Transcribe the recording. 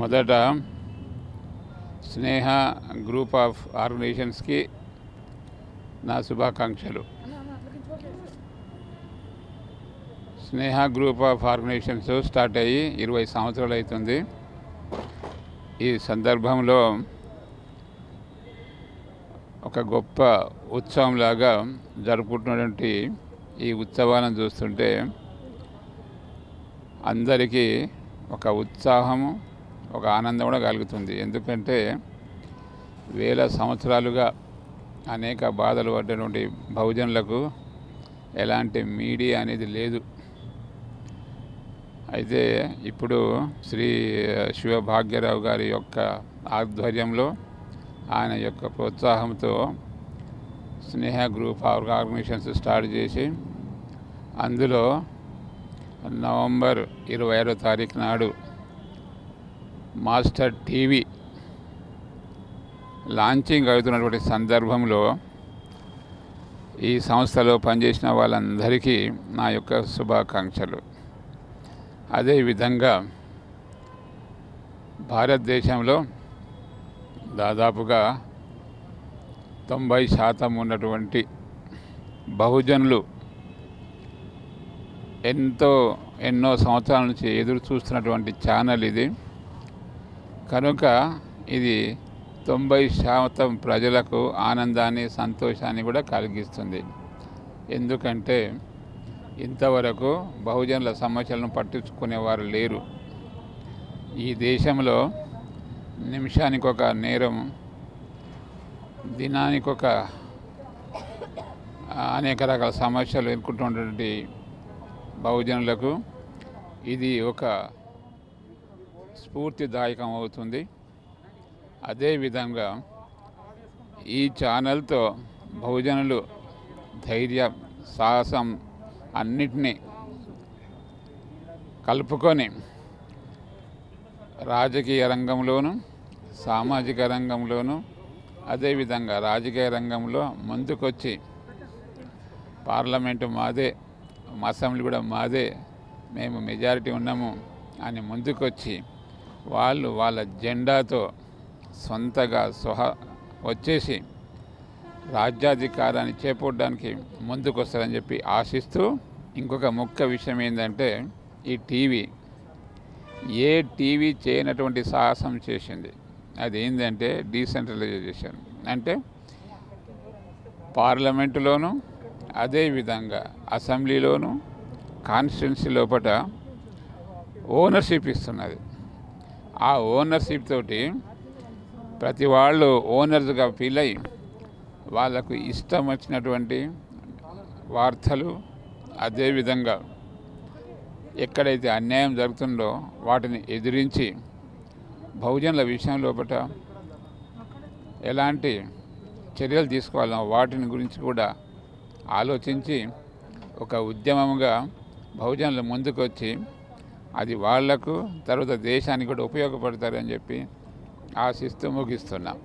మొదట స్నేహ group of ఆర్గనైజేషన్స్కి నా శుభాకాంక్షలు. Sneha group of organisations start అయ్యి ఇరవై సంవత్సరాలు అవుతుంది. ఈ సందర్భంలో ఒక గొప్ప ఉత్సవంలాగా జరుపుకుంటున్నటువంటి ఈ ఉత్సవాలను చూస్తుంటే అందరికీ ఒక ఉత్సాహము ఒక ఆనందం కూడా కలుగుతుంది. ఎందుకంటే వేల సంవత్సరాలుగా అనేక బాధలు పడ్డటువంటి బహుజనులకు ఎలాంటి మీడియా అనేది లేదు. అయితే ఇప్పుడు శ్రీ శివభాగ్యరావు గారి యొక్క ఆధ్వర్యంలో ఆయన యొక్క ప్రోత్సాహంతో స్నేహ గ్రూప్ ఆర్గనైజేషన్స్ స్టార్ట్ చేసి అందులో నవంబర్ ఇరవై ఆరో తారీఖు నాడు మాస్టర్ టీవీ లాంచింగ్ అవుతున్నటువంటి సందర్భంలో ఈ సంస్థలో పనిచేసిన వాళ్ళందరికీ నా యొక్క శుభాకాంక్షలు. అదేవిధంగా భారతదేశంలో దాదాపుగా తొంభై శాతం ఉన్నటువంటి బహుజనులు ఎంతో ఎన్నో సంవత్సరాల నుంచి ఎదురు చూస్తున్నటువంటి ఛానల్ ఇది. కనుక ఇది తొంభై శాతం ప్రజలకు ఆనందాన్ని సంతోషాన్ని కూడా కలిగిస్తుంది. ఎందుకంటే ఇంతవరకు బహుజనుల సమస్యలను పట్టించుకునేవారు లేరు. ఈ దేశంలో నిమిషానికి ఒక నేరం దినానికి ఒక అనేక రకాల సమస్యలు ఎదుర్కొంటున్నటువంటి బహుజనులకు ఇది ఒక స్ఫూర్తిదాయకం అవుతుంది అదేవిధంగా ఈ ఛానల్తో బహుజనులు ధైర్య సాహసం అన్నిటినీ కలుపుకొని రాజకీయ రంగంలోను సామాజిక రంగంలోను అదేవిధంగా రాజకీయ రంగంలో ముందుకొచ్చి పార్లమెంటు మాదే అసెంబ్లీ కూడా మాదే మేము మెజారిటీ ఉన్నాము అని ముందుకొచ్చి వాళ్ళు వాళ్ళ జెండాతో సొంతగా సొహ వచ్చేసి రాజ్యాధికారాన్ని చేపట్టడానికి ముందుకొస్తారని చెప్పి ఆశిస్తూ ఇంకొక ముఖ్య విషయం ఏంటంటే ఈ టీవీ ఏ టీవీ చేయనటువంటి సాహసం చేసింది? అది ఏంటంటే డీసెంట్రలైజేషన్. అంటే పార్లమెంటులోను అదేవిధంగా అసెంబ్లీలోను కాన్స్టిట్యున్సీ లోపల ఓనర్షిప్ ఇస్తున్నది. ఆ ఓనర్షిప్ తోటి ప్రతి వాళ్ళు ఓనర్స్గా ఫీల్ అయ్యి వాళ్ళకు ఇష్టం వచ్చినటువంటి వార్తలు అదేవిధంగా ఎక్కడైతే అన్యాయం జరుగుతుందో వాటిని ఎదిరించి బహుజనుల విషయం లోపల ఎలాంటి చర్యలు తీసుకోవాలో వాటిని గురించి కూడా ఆలోచించి ఒక ఉద్యమంగా బహుజనులు ముందుకొచ్చి అది వాళ్ళకు తర్వాత దేశానికి కూడా ఉపయోగపడతారని చెప్పి ఆశిస్తూ ముగిస్తున్నాం.